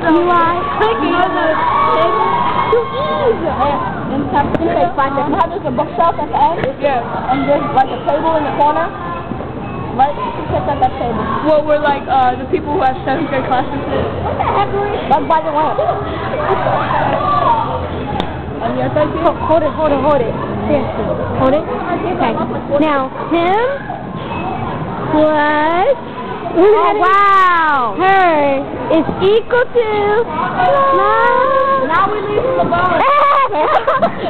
You are clicking on the to ease. And some people say find it. You have there's a bookshelf at the end? Yeah. And there's like a table in the corner. Right? Who sits at that table? Well, we're like uh, the people who have seventh grade classes. What the heck are we? That's by the lamp. And you're thinking? Ho- Hold it, hold it, hold it. Seriously. Hold it. Okay. Now, him plus oh, wow. her is equal to love. Now we leave the bone.